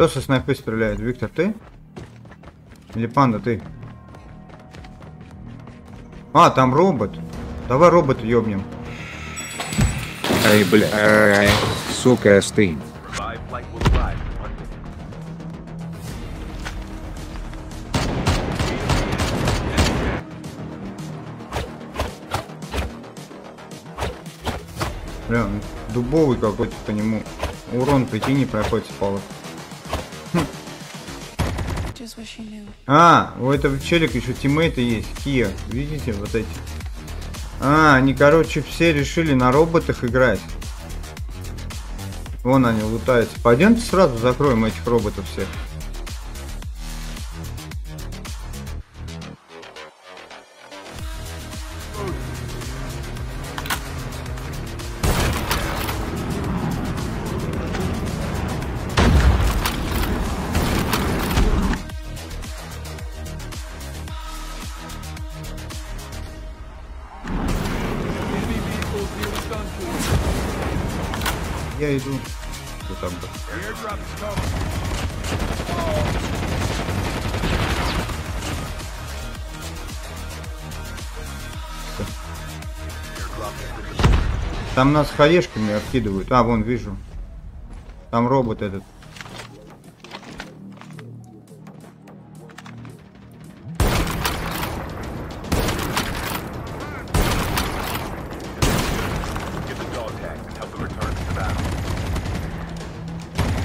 Кто со снайпы стреляет? Виктор, ты? Или панда, ты? А, там робот. Давай робота ёбнем. Ай, бля, ай, сука, остынь. Бля, дубовый какой-то по нему. Урон, прикинь, не проходит с палок. А, у этого челика еще тиммейты есть. Кия. Видите, вот эти. А, они, короче, все решили на роботах играть. Вон они лутаются. Пойдемте сразу закроем этих роботов всех. Я иду. Что там coming. Там нас хаешками откидывают. А, вон, вижу. Там робот этот.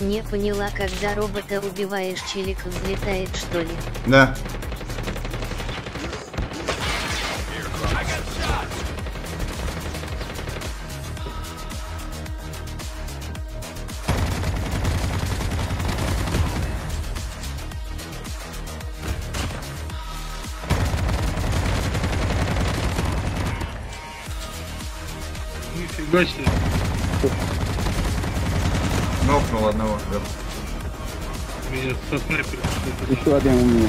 Не поняла, когда робота убиваешь, челик взлетает что ли? Да. Нифига себе. Нокнул одного. да. Меня со снайпером. Еще один у меня.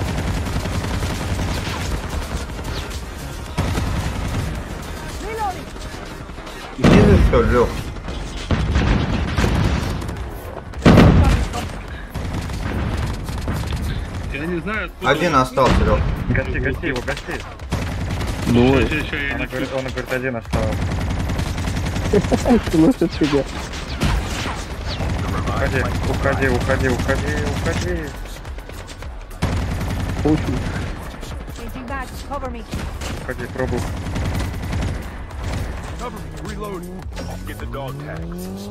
Иди за что, Лех? Я не знаю, откуда... Один остался, Лех. Гасти, гасти его, гасти. Двое. Он он говорит, один остался. Слушай тебя. Уходи, уходи, уходи, уходи, уходи. Очень. Changing back. Cover me. Уходи, пробуй. Cover me. Reloading. Get the dog tags.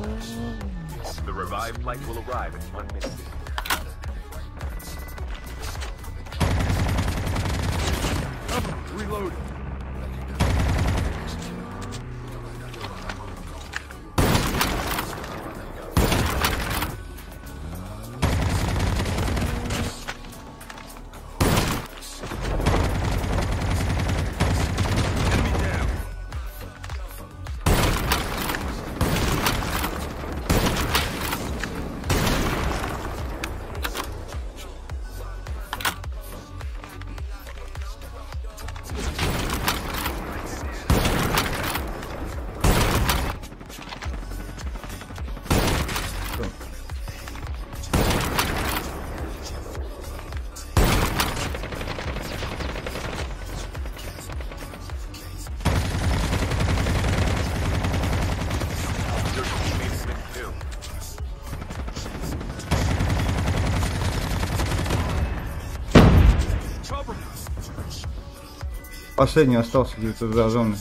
The revived flight will arrive in one minute. Cover me. Reloading. Последний остался где-то за зоной.